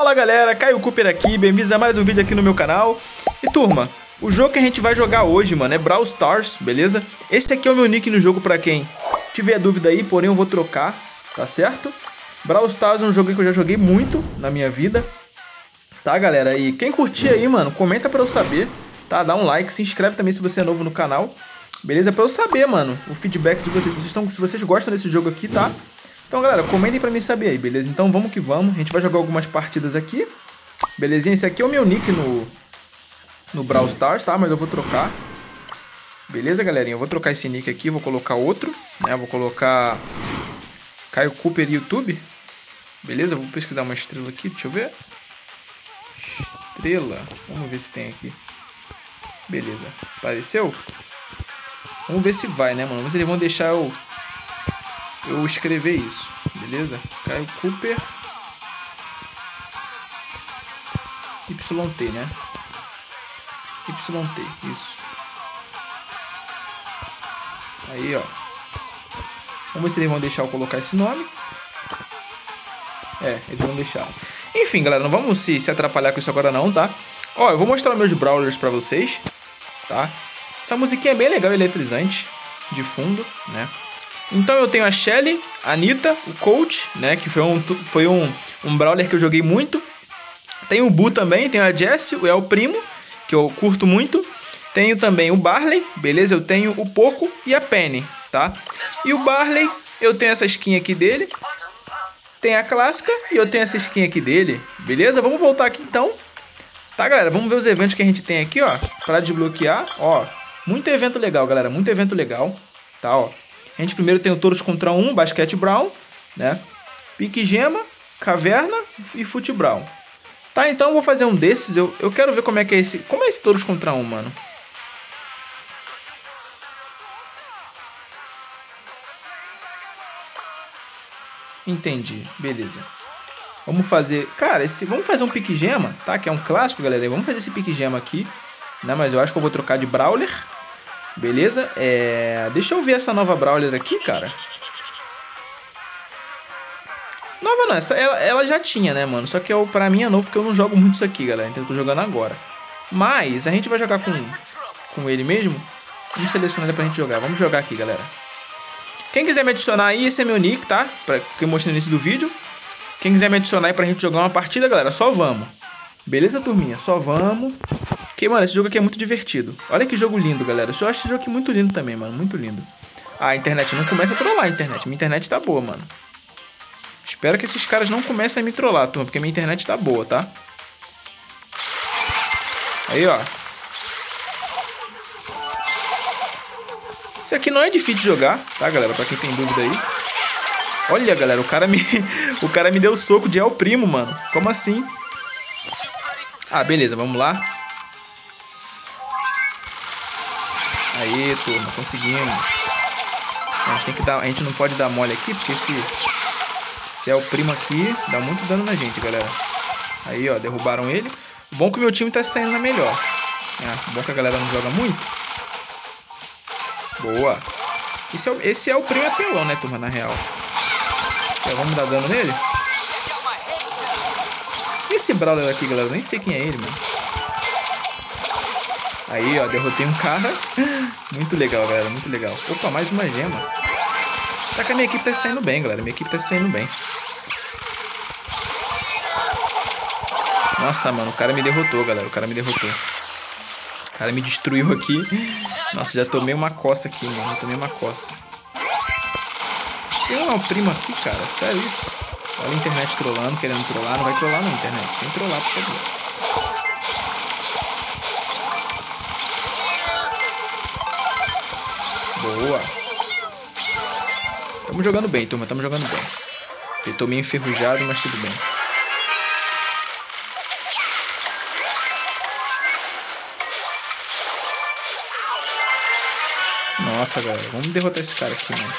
Fala galera, Caio Cooper aqui, bem-vindos a mais um vídeo aqui no meu canal. E turma, o jogo que a gente vai jogar hoje, mano, é Brawl Stars, beleza? Esse aqui é o meu nick no jogo pra quem tiver dúvida aí, porém eu vou trocar, tá certo? Brawl Stars é um jogo que eu já joguei muito na minha vida, tá galera? E quem curtir aí, mano, comenta pra eu saber, tá? Dá um like, se inscreve também se você é novo no canal, beleza? Pra eu saber, mano, o feedback de vocês, vocês estão, se vocês gostam desse jogo aqui, tá? Então, galera, comentem pra mim saber aí, beleza? Então, vamos que vamos. A gente vai jogar algumas partidas aqui. Belezinha? Esse aqui é o meu nick no, no Brawl Stars, tá? Mas eu vou trocar. Beleza, galerinha? Eu vou trocar esse nick aqui, vou colocar outro, né? Vou colocar Caio Cooper YouTube. Beleza? Vou pesquisar uma estrela aqui, deixa eu ver. Estrela. Vamos ver se tem aqui. Beleza. Apareceu? Vamos ver se vai, né, mano? Vamos ver se eles vão deixar eu eu escrever isso, beleza? Caio Cooper YT, né? YT, isso. Aí, ó. Vamos ver se eles vão deixar eu colocar esse nome. É, eles vão deixar. Enfim, galera, não vamos se, se atrapalhar com isso agora não, tá? Ó, eu vou mostrar meus brawlers pra vocês, tá? Essa musiquinha é bem legal, eletrizante, de fundo, né? Então eu tenho a Shelly, a Anitta, o Coach, né? Que foi um, foi um, um brawler que eu joguei muito. Tem o Boo também, tenho a Jessie, o El Primo, que eu curto muito. Tenho também o Barley, beleza? Eu tenho o Poco e a Penny, tá? E o Barley, eu tenho essa skin aqui dele. Tem a clássica e eu tenho essa skin aqui dele, beleza? Vamos voltar aqui então. Tá, galera? Vamos ver os eventos que a gente tem aqui, ó. Pra desbloquear, ó. Muito evento legal, galera. Muito evento legal, tá, ó. A gente primeiro tem o Touros contra um, Basquete Brown, né? Pique Gema, Caverna e Fute Brown. Tá, então eu vou fazer um desses. Eu, eu quero ver como é que é esse. Como é esse Touros contra um, mano? Entendi, beleza. Vamos fazer. Cara, esse, vamos fazer um pique gema, tá? Que é um clássico, galera. Vamos fazer esse pique gema aqui. Né? Mas eu acho que eu vou trocar de Brawler. Beleza? É... Deixa eu ver essa nova Brawler aqui, cara. Nova não, essa, ela, ela já tinha, né, mano? Só que eu, pra mim é novo porque eu não jogo muito isso aqui, galera. Então eu tô jogando agora. Mas a gente vai jogar com, com ele mesmo. Vamos selecionar ele pra gente jogar. Vamos jogar aqui, galera. Quem quiser me adicionar aí, esse é meu nick, tá? Pra, que eu mostrei no início do vídeo. Quem quiser me adicionar aí pra gente jogar uma partida, galera, só vamos. Beleza, turminha? Só vamos. Porque, mano, esse jogo aqui é muito divertido. Olha que jogo lindo, galera. Eu acho esse jogo aqui muito lindo também, mano. Muito lindo. Ah, a internet não começa a trollar a internet. Minha internet tá boa, mano. Espero que esses caras não comecem a me trollar, turma. Porque minha internet tá boa, tá? Aí, ó. Esse aqui não é difícil de jogar, tá, galera? Pra quem tem dúvida aí. Olha, galera, o cara me, o cara me deu soco de El Primo, mano. Como assim? Ah, beleza, vamos lá. Aí, turma, conseguimos. A gente, tem que dar, a gente não pode dar mole aqui, porque se, se é o primo aqui, dá muito dano na gente, galera. Aí, ó, derrubaram ele. Bom é que o meu time tá saindo na melhor. É, bom que a galera não joga muito. Boa. Esse é, o, esse é o primo apelão, né, turma, na real. Então, vamos dar dano nele? Esse Brawler aqui, galera, nem sei quem é ele, mano. Aí, ó, derrotei um cara. Muito legal, galera, muito legal. Opa, mais uma gema. Tá que a minha equipe tá saindo bem, galera. Minha equipe tá saindo bem. Nossa, mano, o cara me derrotou, galera. O cara me derrotou. O cara me destruiu aqui. Nossa, já tomei uma coça aqui, mano. tomei uma coça. Tem um primo aqui, cara. Sério isso? Olha a internet trollando, querendo trollar. Não vai trollar não, internet. Sem trollar, por favor. Boa. Estamos jogando bem, turma. Estamos jogando bem. Eu tô meio enferrujado, mas tudo bem. Nossa, galera. Vamos derrotar esse cara aqui, mano.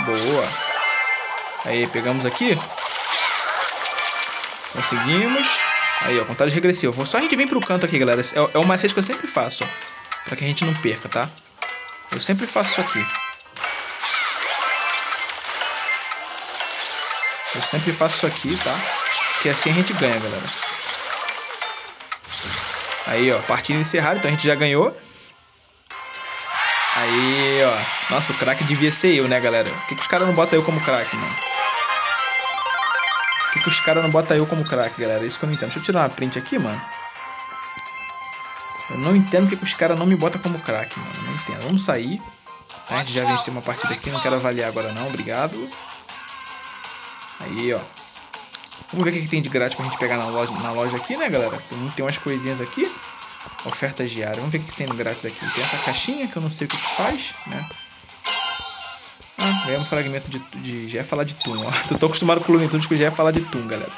Boa. Aí, pegamos aqui. Conseguimos. Aí, ó, contagem regressiva. Só a gente vir pro canto aqui, galera. É, é o macete que eu sempre faço, ó. Pra que a gente não perca, tá? Eu sempre faço isso aqui. Eu sempre faço isso aqui, tá? Porque assim a gente ganha, galera. Aí, ó, partida encerrada, então a gente já ganhou. Aí, ó. Nossa, o craque devia ser eu, né, galera? Por que, que os caras não botam eu como craque, mano? Por que, que os caras não botam eu como craque, galera? Isso que eu não entendo. Deixa eu tirar uma print aqui, mano. Eu não entendo porque que os caras não me botam como craque, mano. Não entendo. Vamos sair. A gente já venceu uma partida aqui. Não quero avaliar agora não. Obrigado. Aí, ó. Vamos ver o que tem de grátis pra gente pegar na loja, na loja aqui, né, galera? Tem umas coisinhas aqui. Ofertas diárias. Vamos ver o que tem no grátis aqui. Tem essa caixinha que eu não sei o que, faz, né? Ah, ganhamos um fragmento de, de... Já ia falar de Tum, ó. Eu tô acostumado com o Looney Tunes que já ia falar de Tum, galera.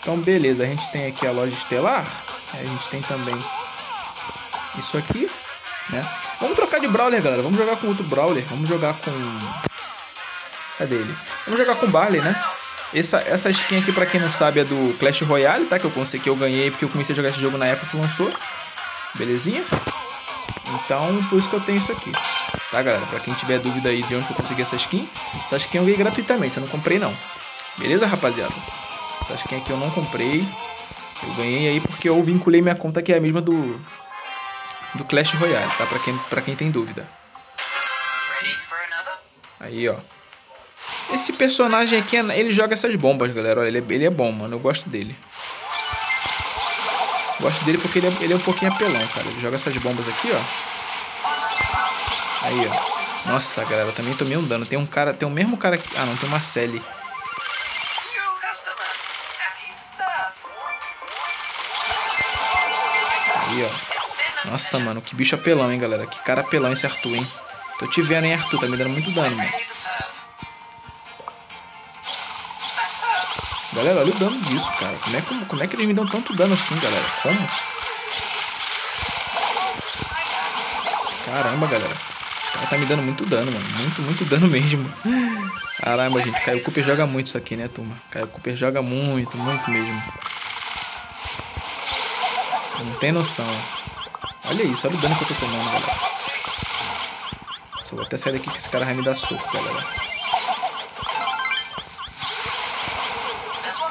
Então, beleza. A gente tem aqui a loja estelar. A gente tem também isso aqui, né? Vamos trocar de Brawler, galera. Vamos jogar com outro Brawler. Vamos jogar com... Cadê ele? Vamos jogar com Barley, né? Essa, essa skin aqui, pra quem não sabe, é do Clash Royale, tá? Que eu consegui, que eu ganhei porque eu comecei a jogar esse jogo na época que lançou. Belezinha? Então, por isso que eu tenho isso aqui. Tá, galera? Pra quem tiver dúvida aí de onde eu consegui essa skin, essa skin eu ganhei gratuitamente, eu não comprei não. Beleza, rapaziada? Essa skin aqui eu não comprei. Eu ganhei aí porque eu vinculei minha conta que é a mesma do, do Clash Royale, tá? Pra quem, pra quem tem dúvida. Aí, ó. Esse personagem aqui, ele joga essas bombas, galera. Olha, ele é, ele é bom, mano. Eu gosto dele. Gosto dele porque ele é, ele é um pouquinho apelão, cara. Ele joga essas bombas aqui, ó. Aí, ó. Nossa, galera, eu também tomei um dano. Tem um cara, tem o mesmo cara aqui. Ah, não, tem uma Sally. Ó. Nossa, mano, que bicho apelão, hein, galera. Que cara apelão esse Arthur, hein. Tô te vendo, hein, Arthur. Tá me dando muito dano, mano. Galera, olha o dano disso, cara. Como é, que, como é que eles me dão tanto dano assim, galera? Como? Caramba, galera. O cara tá me dando muito dano, mano. Muito, muito dano mesmo. Caramba, gente. Caio Cooper joga muito isso aqui, né, turma? Caio Cooper joga muito, muito mesmo. Não tem noção. Olha isso, olha o dano que eu tô tomando, galera. Só vou até sair daqui que esse cara vai me dar soco, galera.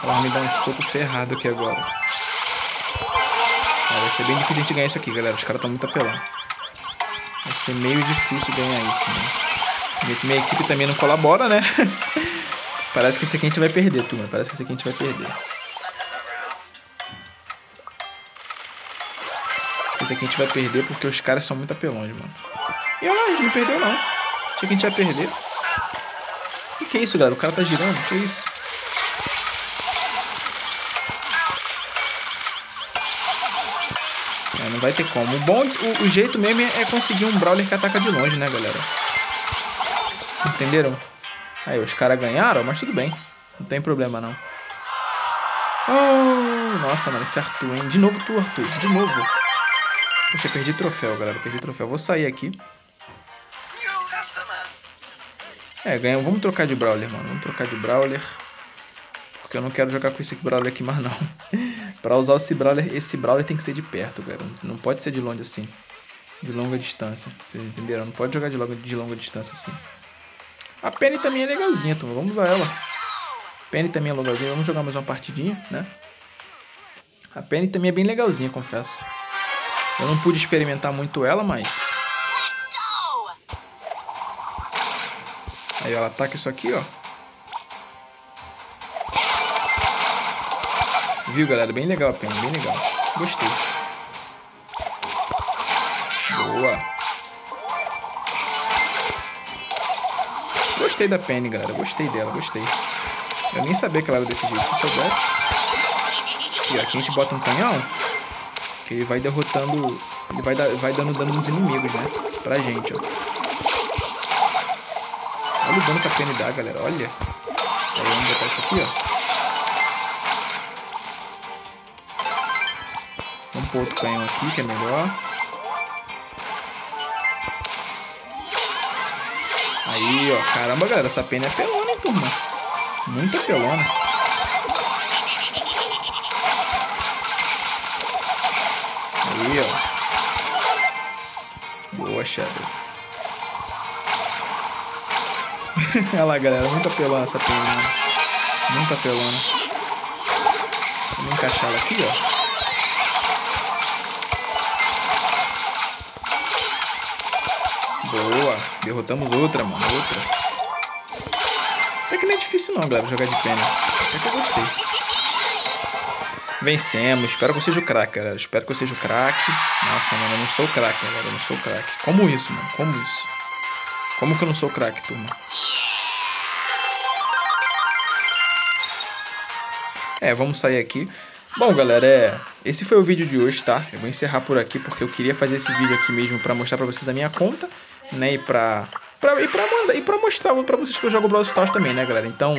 Ela me dar um soco ferrado aqui agora. Ah, vai ser bem difícil a gente ganhar isso aqui, galera. Os caras estão muito apelando. Vai ser meio difícil ganhar isso, né? Minha equipe também não colabora, né? Parece que esse aqui a gente vai perder, turma. Parece que esse aqui a gente vai perder. Esse aqui a gente vai perder porque os caras são muito apelões, mano. E olha lá, a gente não perdeu não. Achei que a gente ia perder. O que, é isso, galera? O cara tá girando? O que é isso? não vai ter como. O bom, o, o, jeito mesmo é conseguir um Brawler que ataca de longe, né, galera? Entenderam? Aí, os caras ganharam, mas tudo bem. Não tem problema, não. Oh, nossa, mano, esse Arthur, hein? De novo tu, Arthur. De novo. Poxa, perdi troféu, galera. Perdi troféu. Vou sair aqui. É, ganhamos. Vamos trocar de Brawler, mano. Vamos trocar de Brawler. Porque eu não quero jogar com esse Brawler aqui mais, não. pra usar esse Brawler, esse Brawler tem que ser de perto, galera. Não pode ser de longe assim. De longa distância. Vocês entenderam? Não pode jogar de longa, de longa distância assim. A Penny também é legalzinha, turma. Vamos usar ela. Penny também é legalzinha. Vamos jogar mais uma partidinha, né? A Penny também é bem legalzinha, confesso. Eu não pude experimentar muito ela, mas... Aí ela ataca isso aqui, ó. Viu, galera? Bem legal a pena, bem legal. Gostei. Boa. Gostei da Penny, galera. Gostei dela, gostei. Eu nem sabia que ela era desse jeito. Se soubesse. E aqui a gente bota um canhão. Ele vai derrotando... Ele vai, vai dando dano nos inimigos, né? Pra gente, ó. Olha o dano que a Penny dá, galera. Olha. Aí vamos botar isso aqui, ó. pôr outro canhão aqui, que é melhor. Aí, ó. Caramba, galera, essa pena é pelona, hein, turma? Muita pelona. Aí, ó. Boa, Shadow. Olha lá, galera. Muita pelona essa pena, mano. Muita pelona. Vamos encaixar ela aqui, ó. Boa. Derrotamos outra, mano. Outra. Até que não é difícil não, galera, jogar de pena. Até que eu gostei. Vencemos. Espero que eu seja o craque, galera. Espero que eu seja o craque. Nossa, mano, eu não sou o craque, galera. Eu não sou o craque. Como isso, mano? Como isso? Como que eu não sou o craque, turma? É, vamos sair aqui. Bom, galera, é, esse foi o vídeo de hoje, tá? Eu vou encerrar por aqui porque eu queria fazer esse vídeo aqui mesmo para mostrar para vocês a minha conta, né? E pra, pra, e pra, mandar, e pra mostrar para vocês que eu jogo Brawl Stars também, né, galera? Então,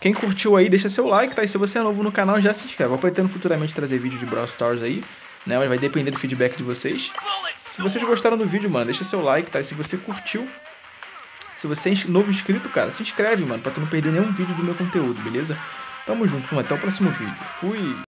quem curtiu aí, deixa seu like, tá? E se você é novo no canal, já se inscreve. Vou pretendo futuramente trazer vídeo de Brawl Stars aí, né? Mas vai depender do feedback de vocês. Se vocês gostaram do vídeo, mano, deixa seu like, tá? E se você curtiu, se você é novo inscrito, cara, se inscreve, mano, pra tu não perder nenhum vídeo do meu conteúdo, beleza? Tamo junto, até o próximo vídeo. Fui!